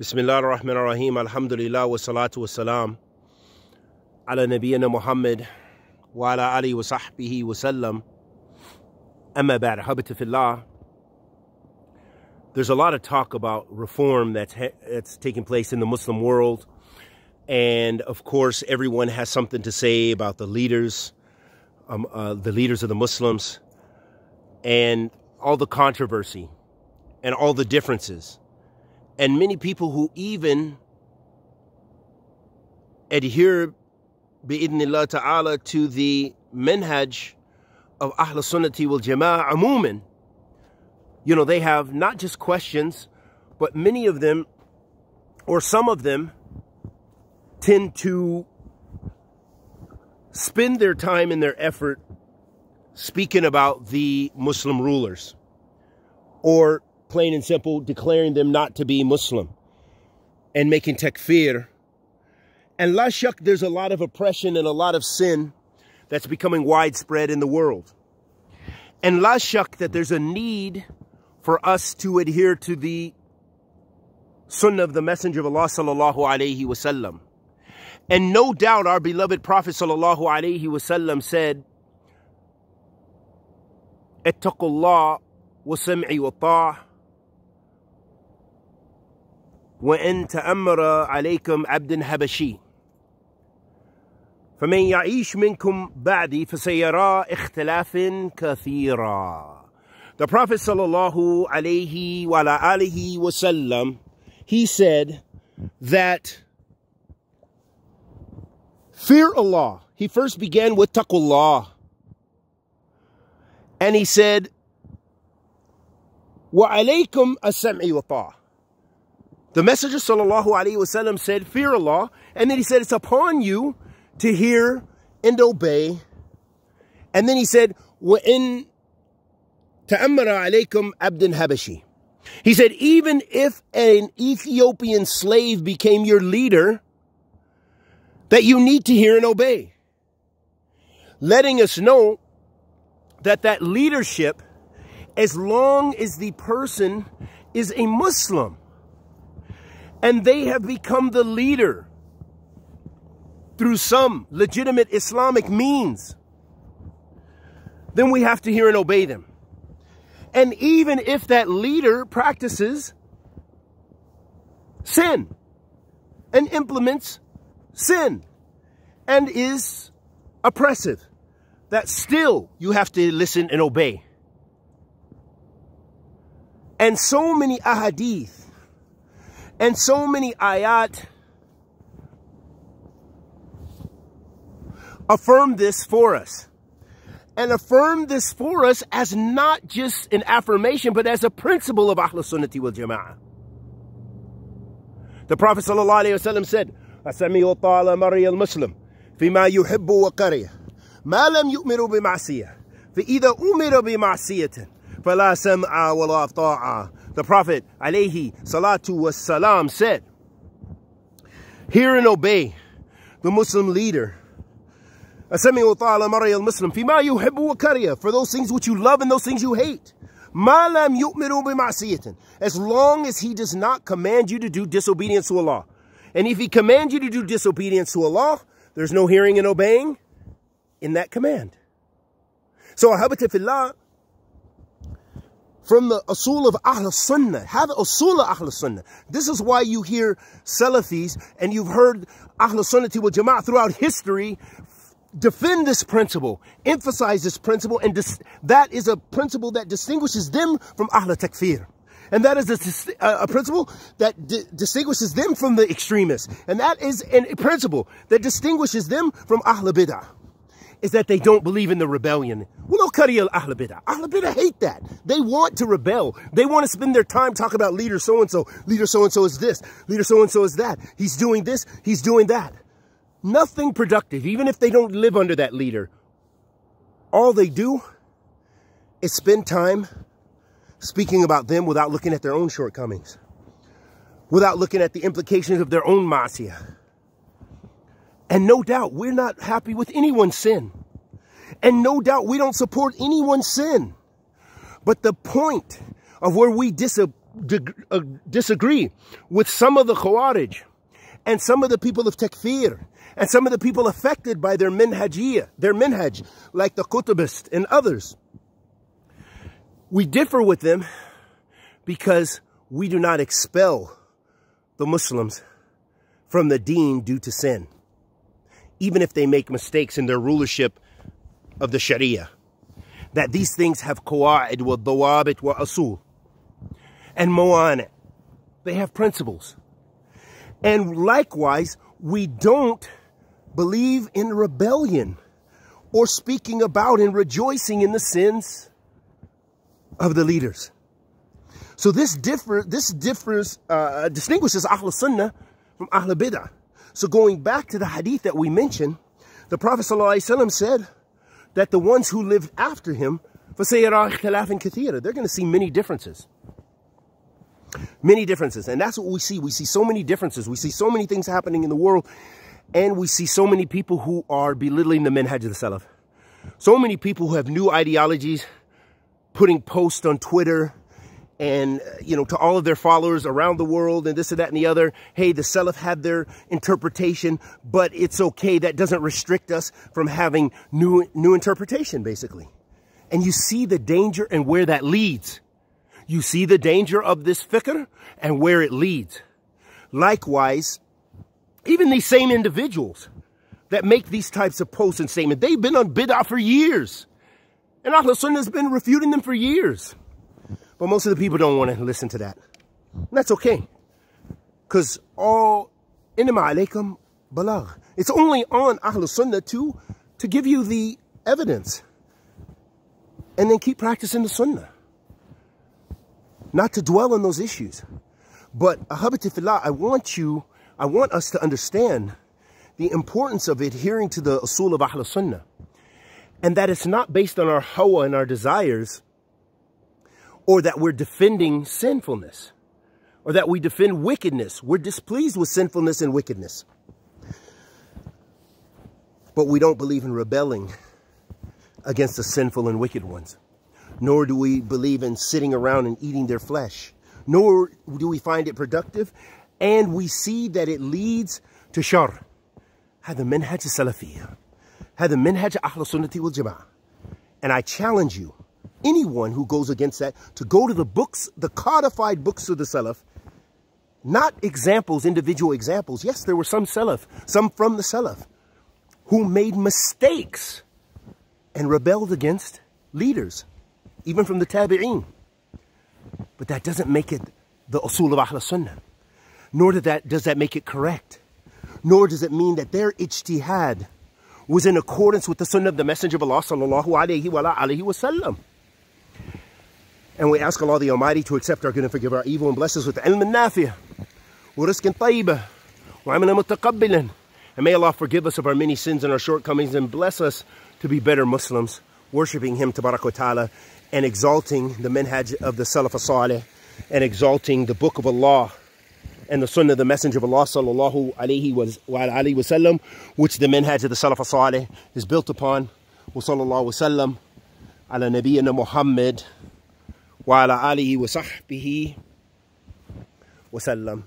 Bismillah ar-Rahman ar-Rahim. Alhamdulillah wa salatu wa salam. Ala nabiyyina Muhammad wa ala alihi wa sahbihi wa sallam. Amma ba'd. Habitafillah. There's a lot of talk about reform that's, that's taking place in the Muslim world. And of course, everyone has something to say about the leaders, um, uh, the leaders of the Muslims, and all the controversy and all the differences. And many people who even adhere, bi'idnillah ta'ala, to the manhaj of Ahl Sunnati wal Jama'ah amuman, you know, they have not just questions, but many of them, or some of them, tend to spend their time and their effort speaking about the Muslim rulers or plain and simple declaring them not to be Muslim and making takfir. And la shak, there's a lot of oppression and a lot of sin that's becoming widespread in the world. And la shak that there's a need for us to adhere to the sunnah of the Messenger of Allah sallallahu alayhi wasallam. And no doubt our beloved Prophet sallallahu alayhi wasallam said, اتقوا الله وسمعي وطاع وإن تأمر عليكم عبد حبشي فمن يعيش منكم بعدي فسيرى اختلافا كثيرا The Prophet sallallahu alayhi wa alihi wasallam, he said that fear Allah. He first began with taqullah. And he said, as-sam'i wa ta'. The Messenger sallallahu alayhi wasallam said, fear Allah. And then he said, it's upon you to hear and obey. And then he said, وَإِن تَأَمَّرَ عَلَيْكُمْ عَبْدٌ habashi. He said, even if an Ethiopian slave became your leader, that you need to hear and obey. Letting us know that that leadership, as long as the person is a Muslim, and they have become the leader through some legitimate Islamic means, then we have to hear and obey them. And even if that leader practices sin and implements sin and is oppressive, that still you have to listen and obey. And so many ahadith and so many ayat affirm this for us. And affirm this for us as not just an affirmation, but as a principle of Ahlul Sunnati wal Jama'ah. The Prophet ﷺ said, أسمي طال مري المسلم فيما يحب وكره ما لم يؤمر بمعصية فإذا أمر بمعصية فلا سمع ولا طاعة The Prophet alayhi salatu was salam said, Hear and obey the Muslim leader أسمع وطاعة مري المسلم فيما يحب وكره For those things which you love and those things you hate ما لم يؤمروا بمعصية As long as he does not command you to do disobedience to Allah. And if he commands you to do disobedience to Allah, there's no hearing and obeying in that command. So ahabati fillah from the usul of Ahl Sunnah. Have usul of Ahl Sunnah. This is why you hear Salafis and you've heard Ahl Sunnah wal Jama'ah throughout history defend this principle, emphasize this principle, and that is a principle that distinguishes them from Ahl Takfir. And that is a, a principle that distinguishes them from the extremists. And that is a principle that distinguishes them from Ahl Bid'ah. Is that they don't believe in the rebellion. Ahl Bid'ah. Hate that. They want to rebel. They want to spend their time talking about leader so-and-so. Leader so-and-so is this. Leader so-and-so is that. He's doing this. He's doing that. Nothing productive, even if they don't live under that leader. All they do is spend time speaking about them without looking at their own shortcomings, without looking at the implications of their own masiyah. And no doubt, we're not happy with anyone's sin. And no doubt, we don't support anyone's sin. But the point of where we uh, disagree with some of the Khawarij and some of the people of Takfir and some of the people affected by their minhajiyah, their minhaj, like the Qutbist and others. We differ with them because we do not expel the Muslims from the deen due to sin, even if they make mistakes in their rulership of the Sharia. That these things have qawa'id wa dawabit wa asul and mo'ane. They have principles. And likewise, we don't believe in rebellion or speaking about and rejoicing in the sins of the leaders. So this differ, this differs, uh, distinguishes Ahl Sunnah from Ahl Bid'ah. So going back to the hadith that we mentioned, the Prophet ﷺ said that the ones who lived after him, فَسَيَرَى اخْتِلَافٍ كَثِيرًا They're going to see many differences. Many differences. And that's what we see. We see so many differences. We see so many things happening in the world. And we see so many people who are belittling the minhaj of the Salaf. So many people who have new ideologies, putting posts on Twitter and, uh, you know, to all of their followers around the world and this and that and the other. Hey, the Salaf had their interpretation, but it's okay. That doesn't restrict us from having new, new interpretation, basically. And you see the danger and where that leads. You see the danger of this fikr and where it leads. Likewise, even these same individuals that make these types of posts and statements, they've been on bid'ah for years. And Ahl Sunnah has been refuting them for years. But most of the people don't want to listen to that. And that's okay. Because all, inama alaykum balagh. It's only on Ahl Sunnah to, to give you the evidence. And then keep practicing the Sunnah. Not to dwell on those issues. But, ahabatifillah, I want you I want us to understand the importance of adhering to the usul of Ahl Sunnah. And that it's not based on our hawa and our desires, or that we're defending sinfulness, or that we defend wickedness. We're displeased with sinfulness and wickedness. But we don't believe in rebelling against the sinful and wicked ones. Nor do we believe in sitting around and eating their flesh. Nor do we find it productive and we see that it leads to shar. هذا منهج السلفية هذا منهج أهل السنة والجماعة and I challenge you anyone who goes against that to go to the books the codified books of the Salaf not examples individual examples yes there were some Salaf some from the Salaf who made mistakes and rebelled against leaders even from the Tabi'een but that doesn't make it the usul of Ahl Sunnah nor did that, does that make it correct. Nor does it mean that their ijtihad was in accordance with the sunnah of the Messenger of Allah sallallahu alayhi wa alayhi wa sallam. And we ask Allah the Almighty to accept our good and forgive our evil and bless us with ilm nafi'ah, tayyibah, wa amalan mutaqabbilan. And may Allah forgive us of our many sins and our shortcomings and bless us to be better Muslims, worshiping Him, tabarak ta'ala, and exalting the minhaj of the Salaf salih and exalting the book of Allah and the sunnah of the Messenger of Allah sallallahu alayhi wa sallam, which the minhaj of the Salaf salih is built upon. Wa sallallahu wa sallam ala nabiyyina Muhammad wa ala alihi wa sahbihi wa sallam.